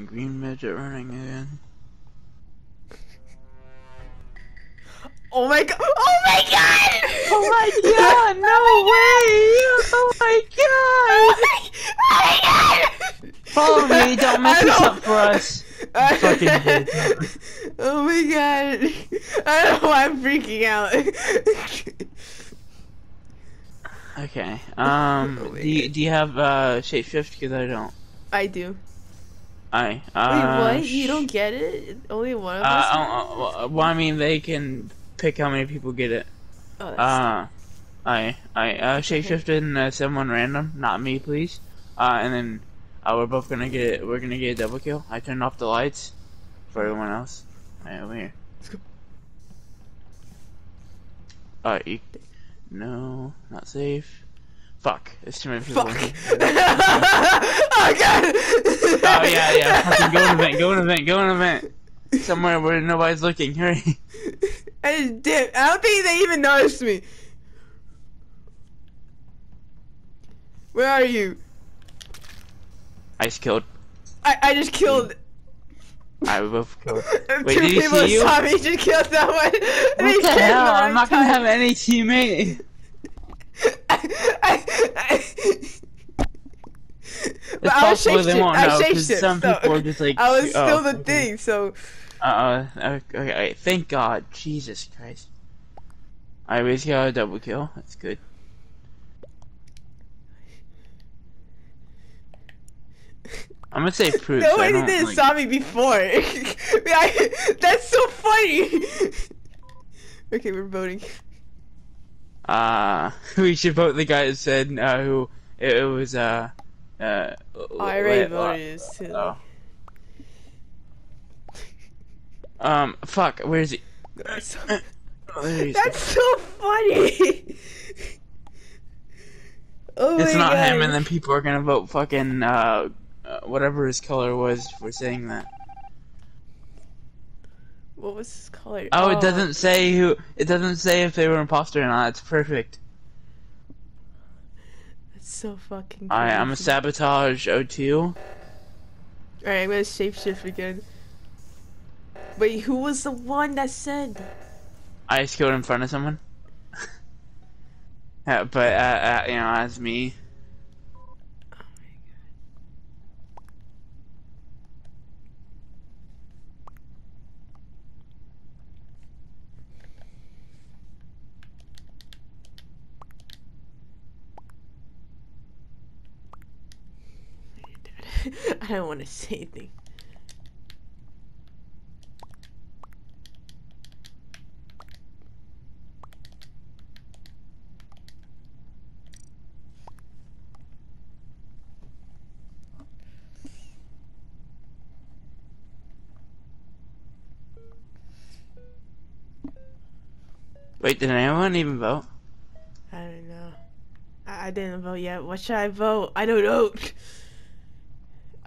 fucking green midget running again. Oh my god! Oh my god! Oh my god, no way! Oh my god! Oh my god! Follow me, don't mess this up for us. I- fucking did. oh my god! I don't know why I'm freaking out. Okay, um, Oh, do you, do you have, uh, shapeshift? Because I don't. I do. I, Wait, uh... what? You don't get it? Only one of Uh, us? uh, uh, well, I mean, they can pick how many people get it. oh, that's Uh, I, I, uh, shapeshifted and uh, someone random, not me, please. Uh, and then, uh, we're both gonna get it, we're gonna get a double kill. I turned off the lights for everyone else. Right over here. Let's go. Alright, no, not safe. Fuck, It's too many people. Fuck. oh god! Oh yeah, yeah. Fucking go in event, go in event, go in vent. Somewhere where nobody's looking. Hurry. I just did. I don't think they even noticed me. Where are you? Ice killed. I, I just killed. I we both killed. Two Wait, did he people see you? saw me just kill someone. What the hell? I'm not gonna have any teammate. I, I, It's but I was possible they won't I know because shapeshift, some so people are just like. I was oh, still the okay. thing, so Uh, uh, okay, thank God. Jesus Christ. I always got a double kill. That's good. I'm gonna say proof. I nobody did like- saw me before. I, that's so funny. okay, we're voting. Uh, we should vote the guy that said uh, who it, it was. Uh, uh. I already voted. Oh. Um. Fuck. Where is he? That's so, Oh, that's so funny. oh It's not God. him, and then people are gonna vote fucking uh, uh, whatever his color was for saying that. What was his color? Oh, it doesn't say who. It doesn't say if they were imposter or not. It's perfect. That's so fucking. Alright, I'm a sabotage O2. Alright, I'm gonna shapeshift again. Wait, who was the one that said? I just killed in front of someone. Yeah, but uh, uh, you know, as me. I don't want to say anything. Wait, did anyone even vote? I don't know. I, I didn't vote yet. What should I vote? I don't know.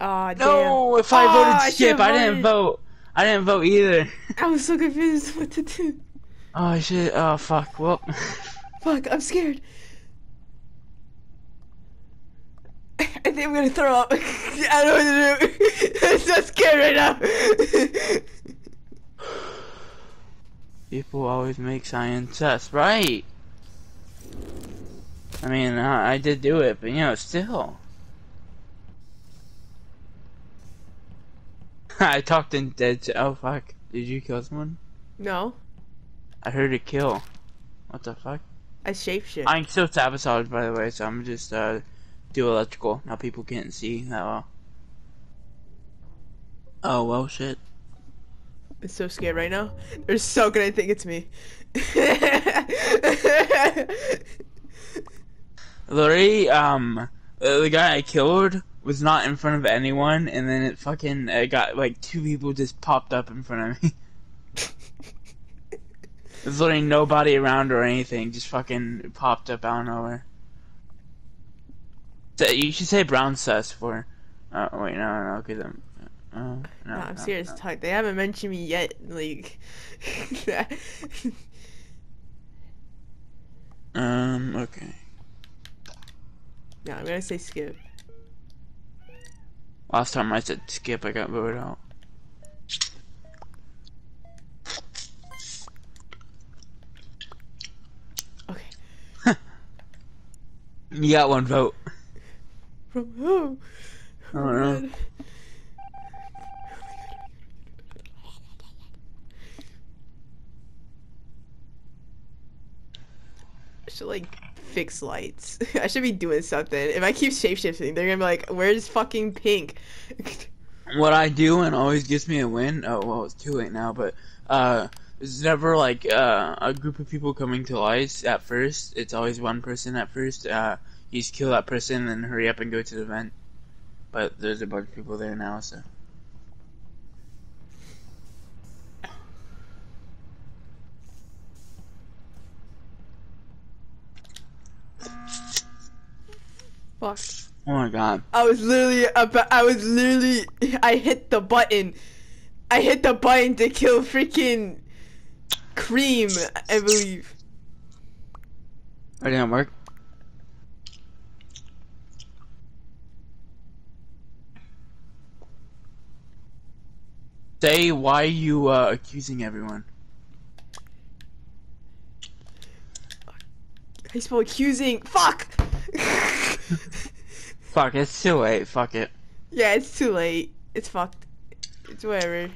Damn. No, if I Oh, voted I skip, should've I didn't voted. vote. I didn't vote either. I was so confused what to do. Oh shit. Oh fuck. Well. Fuck, I'm scared. I think I'm gonna throw up. I don't know what to do. I'm so scared right now. People always make science sus, right? I mean, uh, I did do it, but you know, still. I talked in dead. To, oh fuck! Did you kill someone? no, I heard a kill. What the fuck? I shapeshift. I'm still sabotaged, by the way, so I'm just uh do electrical. Now people can't see that well. Oh well, shit. I'm so scared right now. They're so gonna think it's me. Literally, um, uh, the guy I killed was not in front of anyone, and then it fucking it got like two people just popped up in front of me. There's literally nobody around or anything, just fucking popped up out of nowhere. So you should say brown sus for. Oh wait, no, no, no, okay then. Uh, no, no, I'm no, serious. no. Talk. They haven't mentioned me yet. Like. Um, okay. no, I'm gonna say skip. Last time I said skip, I got voted out. Okay. You got one vote. From who? I don't know. I like fix lights. I should be doing something. If I keep shapeshifting, they're gonna be like, "Where's fucking pink?" What I do and always gets me a win. Oh well, it's too late now, but uh, there's never like uh, a group of people coming to lights at first. It's always one person at first. Uh, you just kill that person and hurry up and go to the vent. But there's a bunch of people there now, so. Fuck. Oh my god. I was literally about. I was literally. I hit the button. I hit the button to kill freaking cream. I believe. It didn't work. Say why you uh, accusing everyone. I spell accusing. Fuck. Fuck, it's too late. Fuck it. yeah, it's too late. It's fucked. It's whatever.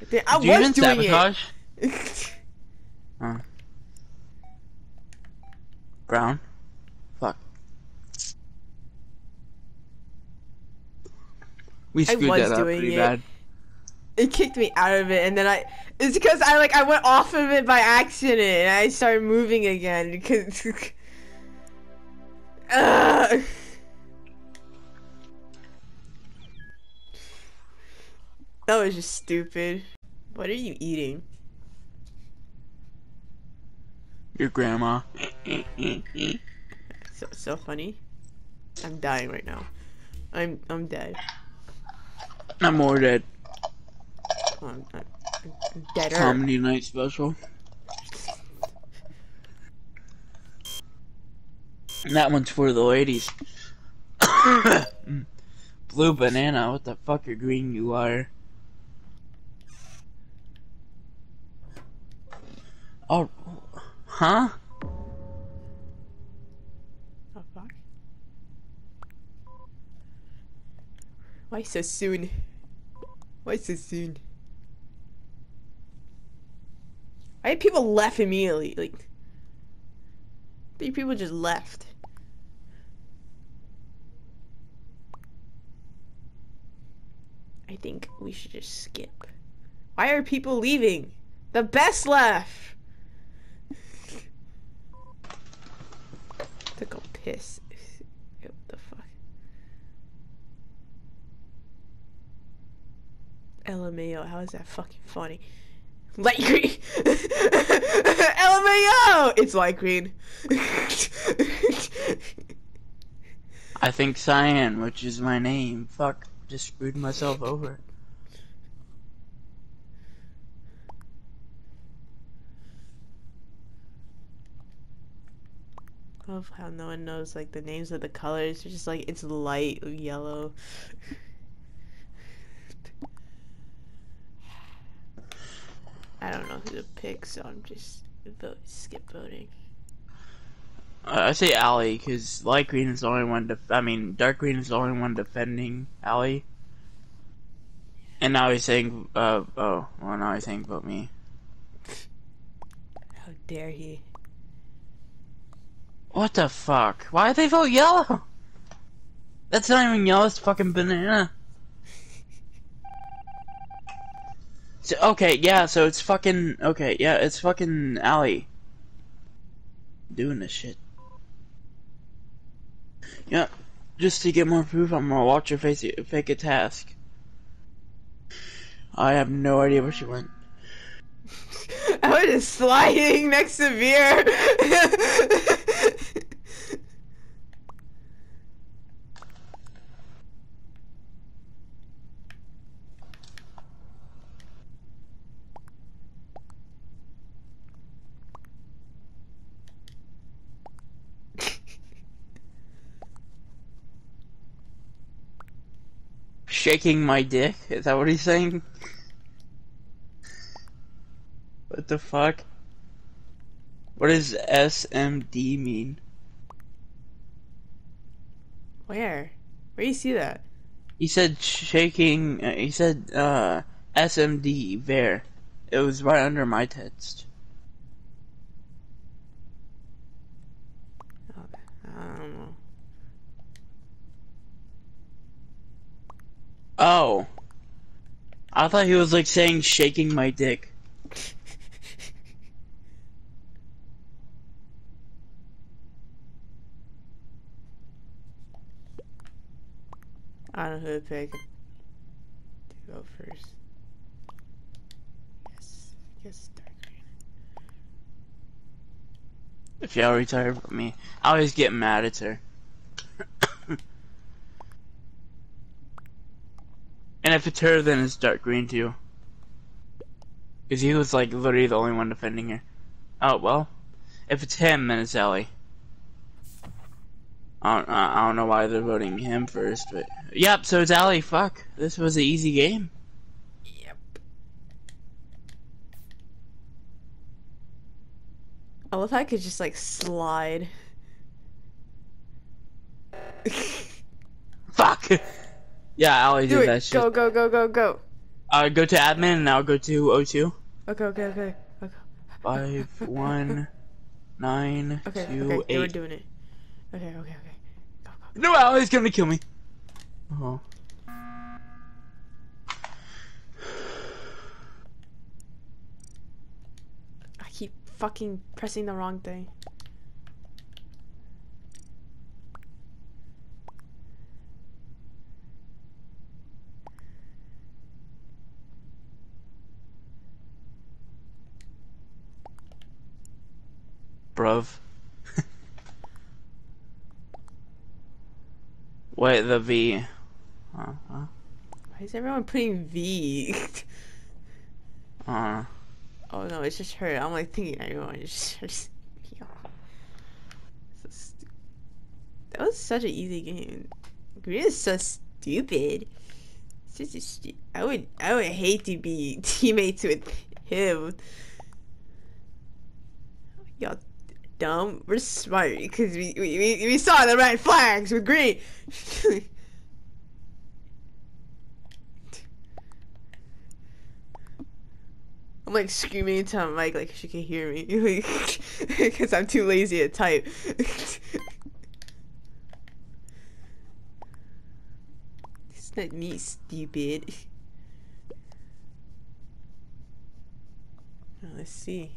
I, think- I Did you was doing sabotage? it. Brown? Fuck. We I screwed was that up doing pretty it. bad. It kicked me out of it, and then I. It's because I like I went off of it by accident, and I started moving again because. Ugh. That was just stupid. What are you eating? Your grandma. So so funny. I'm dying right now. I'm I'm dead. I'm more dead. I'm, I'm, uh, I'm deader. Comedy night special. And that one's for the ladies. Blue banana, what the fuck are green you are? Oh, huh? Fuck. Why so soon? Why so soon? Why had people left immediately? Like, people just left. I think we should just skip. Why are people leaving? The best left. Took a piss. What the fuck? LMAO, how is that fucking funny? Light green! LMAO! It's light green. I think Cyan, which is my name. Fuck, just screwed myself over. I love how no one knows like the names of the colors. It's just like it's light yellow. I don't know who to pick, so I'm just vote skip voting. Uh, I say Allie because light green is the only one. Def- I mean, dark green is the only one defending Allie. And now he's saying, uh, oh, well, now he's saying vote me. How dare he? What the fuck? Why did they vote yellow? That's not even yellow, it's fucking banana. So, okay, yeah, so it's fucking, okay, yeah, it's fucking Allie. Doing this shit. Yeah, just to get more proof, I'm gonna watch her face fake a task. I have no idea where she went. I was just sliding next to beer. shaking my dick? Is that what he's saying? What the fuck? What does SMD mean? Where? Where do you see that? He said shaking. Uh, he said uh, SMD there. It was right under my text. I don't know. Oh. I thought he was like saying shaking my dick. I don't know who to pick. To go first. Yes. Yes, dark green. If y'all retire from me, I always get mad at her. And if it's her, then it's dark green too. Because he was like literally the only one defending her. Oh, well. If it's him, then it's Ellie. I don't, I don't know why they're voting him first, but. Yep, so it's Ellie. Fuck. This was an easy game. Yep. I love how I could just like slide. Fuck! Yeah, Ellie Do did it. that shit. Go, go, go, go, go. Uh, go to admin and I'll go to O2. Okay, okay, okay. Okay, Five, one, nine, okay, two, okay. We're doing it. Okay, okay, okay. Go, go. No, gonna kill me. Oh. I keep fucking pressing the wrong thing. Bruv. Wait, the V. Uh, uh, Why is everyone putting V? uh. oh no, it's just her. I'm like thinking everyone is just. So that was such an easy game. Green is so stupid. Stu- I would I would hate to be teammates with him. Y'all dumb. We're smart because we, we we saw the red flags with green. I'm like screaming into my mic like she can hear me because I'm too lazy to type. it's not me, stupid. Let's see.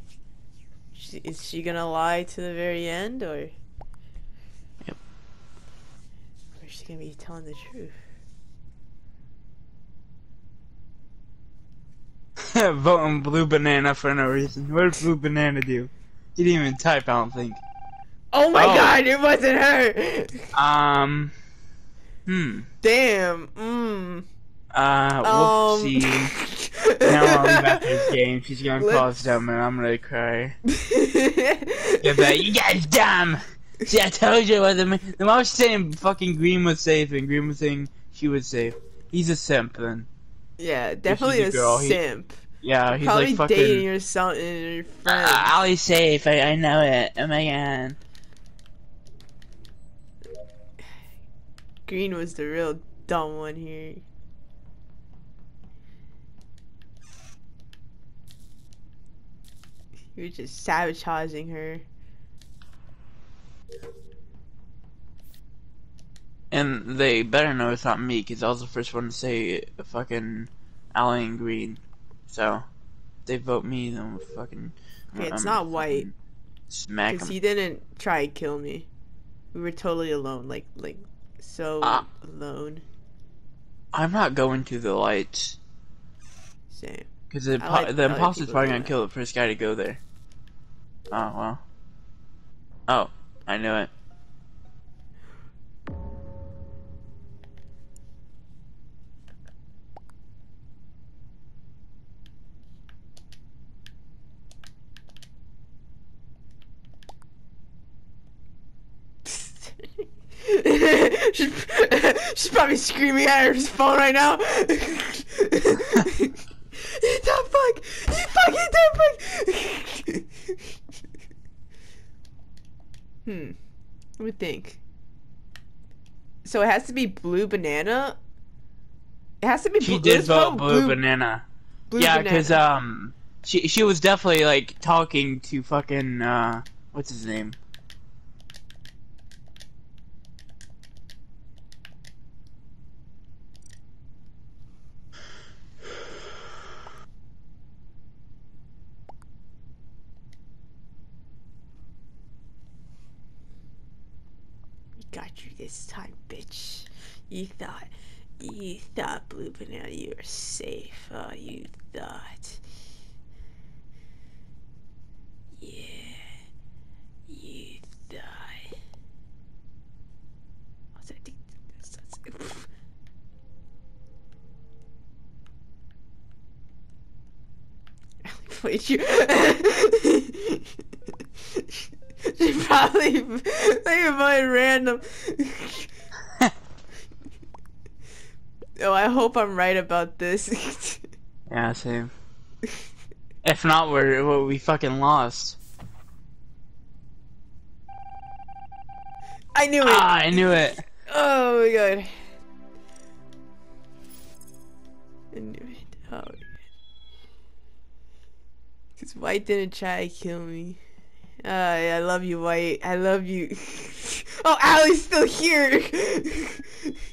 She, is she gonna lie to the very end or? Yep. Or is she gonna be telling the truth? Voting blue banana for no reason. What did blue banana do? He didn't even type, I don't think. Oh my Oh. god, it wasn't her! Um. Hmm. Damn, mmm. Uh, Um. now I'm back to this game. She's gonna call us Let's- dumb and I'm gonna cry. Yeah, but you guys dumb! See, I told you what the, the mom was saying fucking Green was safe and Green was saying she was safe. He's a simp then. yeah, definitely a a, girl, he- simp. Yeah, he's Probably like fucking. dating or something. Or friends. Uh, Ollie's safe. I, I know it. Oh my god. Green was the real dumb one here. You're just sabotaging her. And they better know it's not me because I was the first one to say fucking Allie and Green. So, if they vote me, then we'll fucking. Okay, it's I'm not white. Smack Because he didn't try to kill me. We were totally alone. Like, like, so Ah. alone. I'm not going to the lights Same. Because the, like- the imposter's probably gonna kill the first guy to go there. Oh well. Oh, I knew it. she's, she's probably screaming at her phone right now. Eat that fuck! You fuck eat that fuck! hmm. Let me think. So it has to be blue banana. It has to be. She blue, did vote blue, banana. blue yeah, because um, she she was definitely like talking to fucking uh, what's his name? We got you this time, bitch. You thought, you thought blue banana, you are safe. Oh, you thought. Yeah, you thought. What's that? thing? That's- that's- Wait, you. she probably think about it random. oh, I hope I'm right about this. Yeah, same. If not, we're well, we fucking lost. I knew it. Ah, I knew it. Oh my god. I knew it. Oh my god. Cause White didn't try to kill me. Uh, I love you, White. I love you. oh, Allie's still here.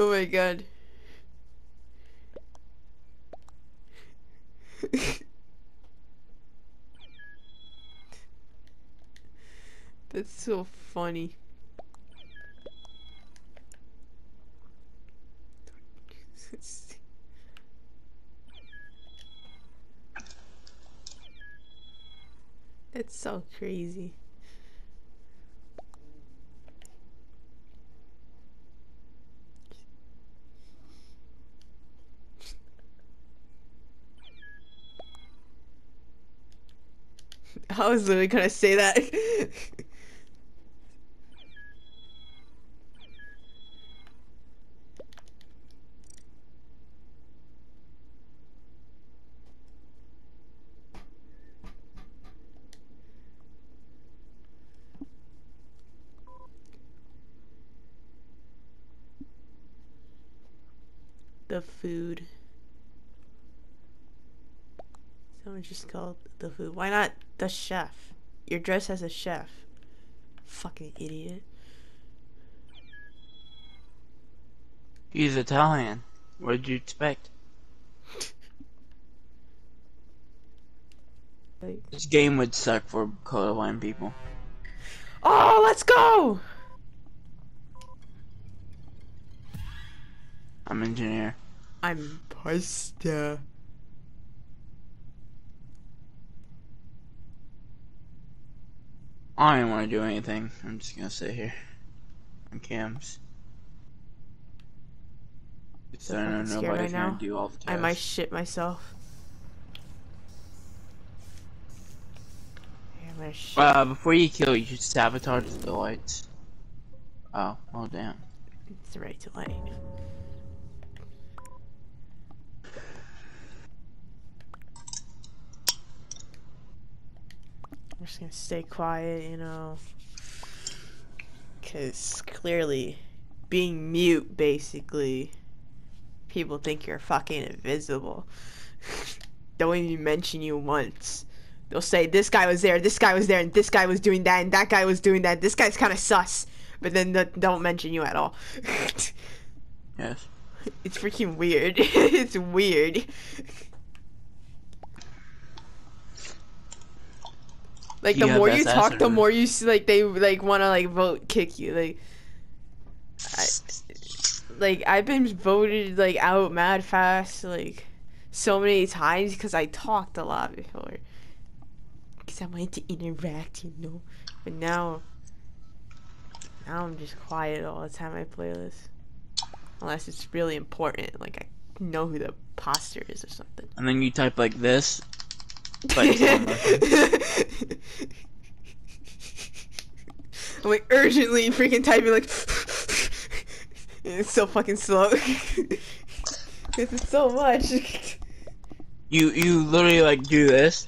oh my god. That's so funny. That's so crazy. I was literally gonna say that. the food. Someone just called the food. Why not the chef? Your dress has a chef. Fucking idiot. He's Italian. What did you expect? This game would suck for colorblind people. oh, let's go! I'm engineer. I'm pasta. I don't want to do anything. I'm just gonna sit here on cams. So I know nobody's right gonna do all the tasks. I might shit myself. Yeah, shit. Uh, before you kill, you should sabotage the lights. Oh, oh damn. It's the right to light. I'm just gonna stay quiet, you know. Because clearly, being mute, basically, people think you're fucking invisible. Don't even mention you once. They'll say, this guy was there, this guy was there, and this guy was doing that, and that guy was doing that. This guy's kind of sus. But then th- don't mention you at all. Yes. It's freaking weird. it's weird. Like the more you talk, the more you see, like they like want to like vote kick you. Like, I, like I've been voted like out mad fast like so many times because I talked a lot before. Because I wanted to interact, you know. But now, now I'm just quiet all the time I play this. Unless it's really important, like I know who the poster is or something. And then you type like this. But. I'm like urgently freaking typing like it's so fucking slow. it's so much. You you literally like do this,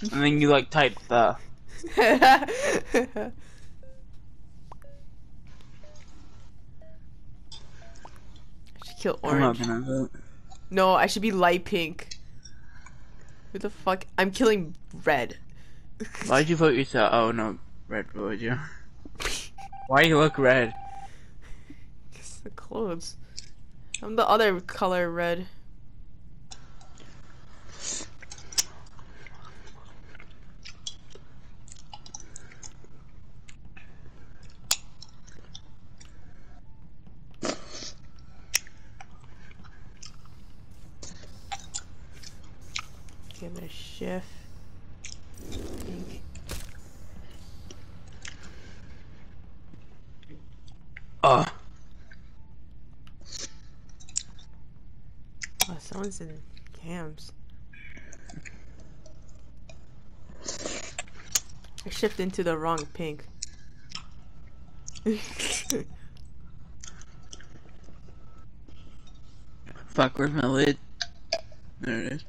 and then you like type the. I should kill I'm not orange. No, I should be light pink. Who the fuck? I'm killing red. Why'd you vote yourself? Oh no, red voted you. Why you look red? It's the clothes. I'm the other color red. Give it a shift. Pink. Oh, Oh, someone's in cams. I shift into the wrong pink. fuck, where's my lid? There it is.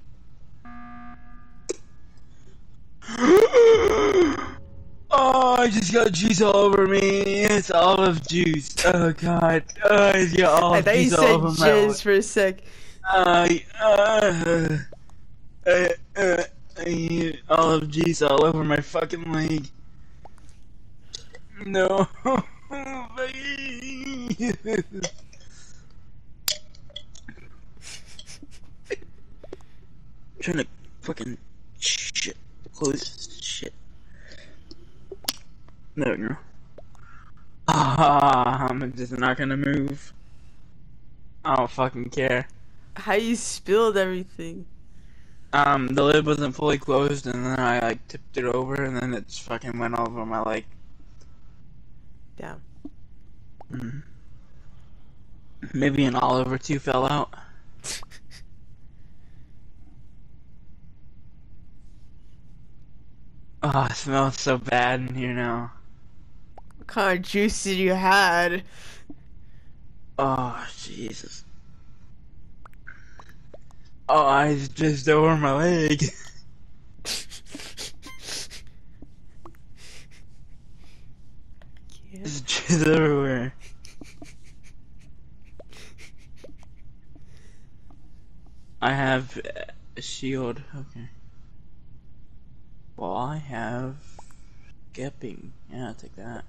Oh, I just got juice all over me. It's olive juice. Oh god. Oh, I got I olive thought you said jizz for a sec. Uh, uh, uh, uh, uh, olive juice all over my fucking leg. No. trying to fucking shit. Close this shit. There we go. Ah, I'm just not gonna move. I don't fucking care. How you spilled everything? Um, the lid wasn't fully closed, and then I like tipped it over, and then it just fucking went all over my leg. Damn. Mm. Maybe an olive or two fell out. Oh, it smells so bad in here now. Kind of juice did you had? Oh, Jesus. Oh, it's just over my leg. It's just everywhere. I have a shield. Okay. Well, I have skipping. Yeah, I'll take that.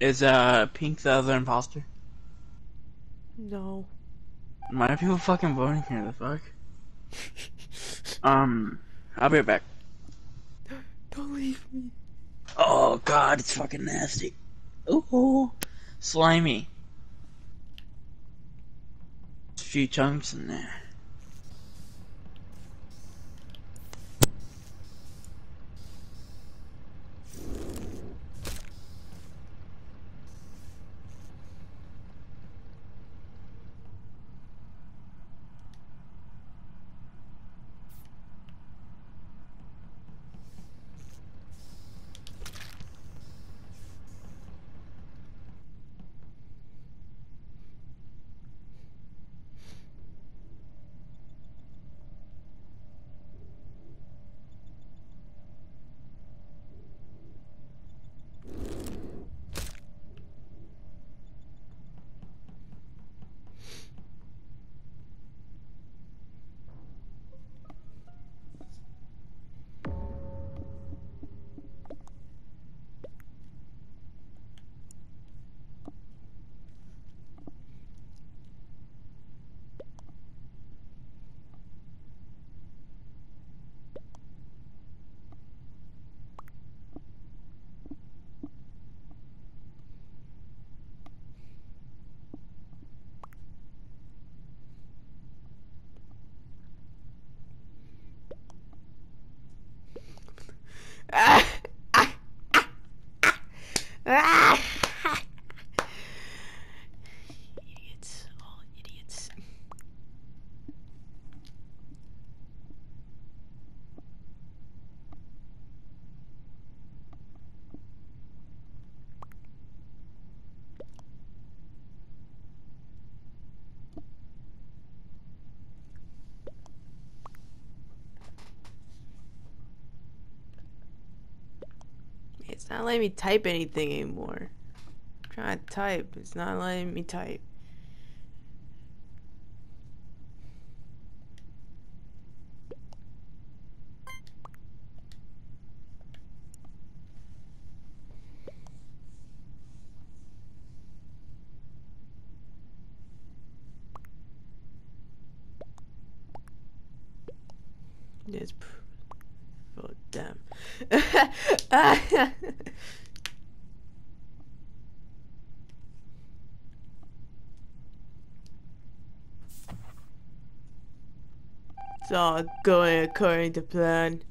Is uh Pink the other imposter? No. Why are people fucking voting here? The fuck? Um, I'll be right back. Don't leave me. Oh god, it's fucking nasty. Ooh, slimy. A few chunks in there. It's not letting me type anything anymore. I'm trying to type. It's not letting me type. Yes. Oh, damn. It's all going according to plan.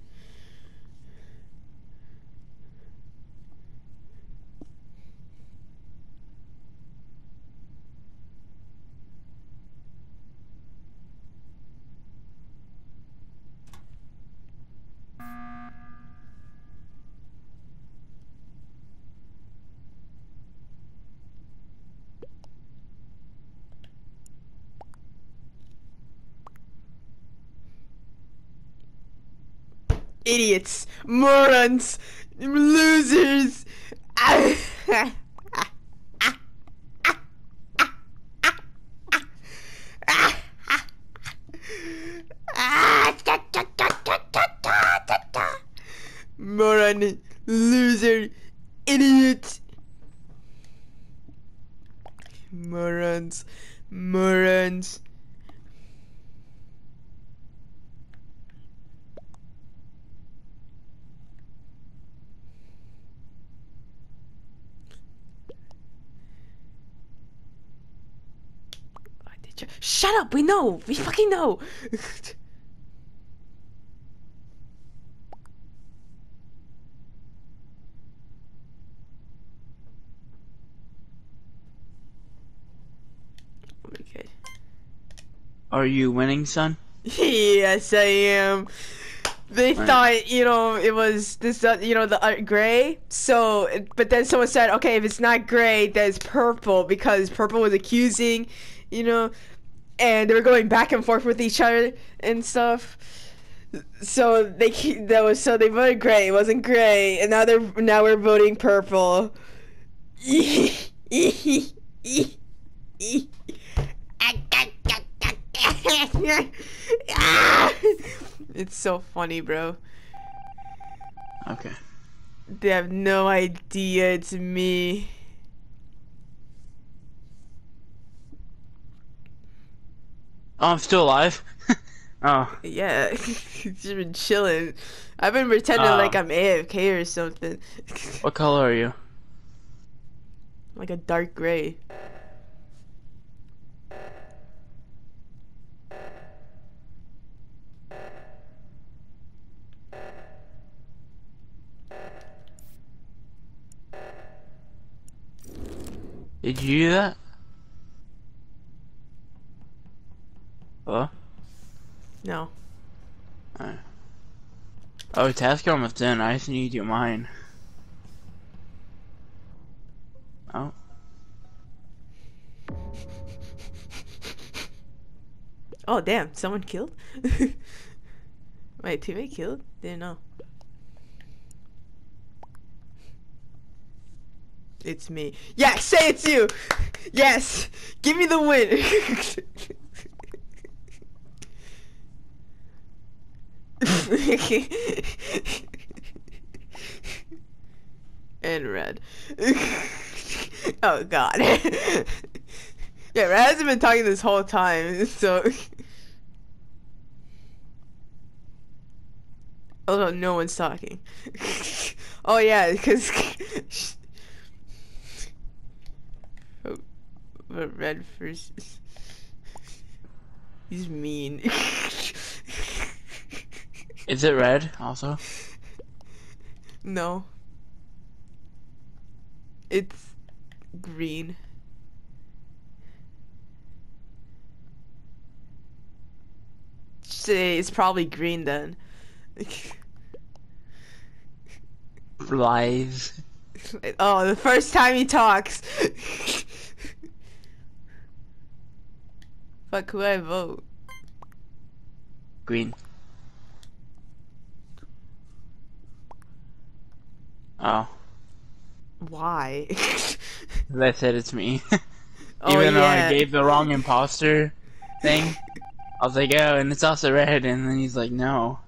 Idiots, morons, losers. Moron, loser, idiot. Morons, morons. Shut up! We know! We fucking know! okay. Are you winning, son? yes, I am. They Right. thought, you know, it was this, uh, you know, the uh, gray. So, but then someone said, okay, if it's not gray, then it's purple because purple was accusing, you know, and they were going back and forth with each other and stuff. So they that was so they voted gray. It wasn't gray, and now they're now we're voting purple. it's so funny, bro. Okay. They have no idea it's me. Oh, I'm still alive. oh, Yeah, just been chilling. I've been pretending Oh. like I'm AFK or something. what color are you? like a dark gray. Did you do that? Hello? No. Oh, task almost done. I just need your mine. Oh. Oh damn! Someone killed. My teammate killed? Didn't know. It's me. Yes, say it's you. Yes, give me the win. and red. oh god. yeah, red hasn't been talking this whole time, so. Although no one's talking. oh yeah, because. oh, but red first. He's mean. Is it red also? no. It's green. Say it's probably green then. Lies. oh, the first time he talks. Fuck, who I vote? Green. Oh. Why? They said it's me. oh Even though. I gave the wrong imposter thing, I was like, oh, and it's also red, and then he's like, no.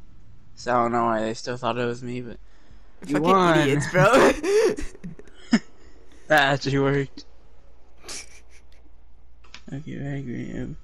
So I don't know why they still thought it was me, but you Fucking won. idiots, bro. that actually worked. Okay, I agree.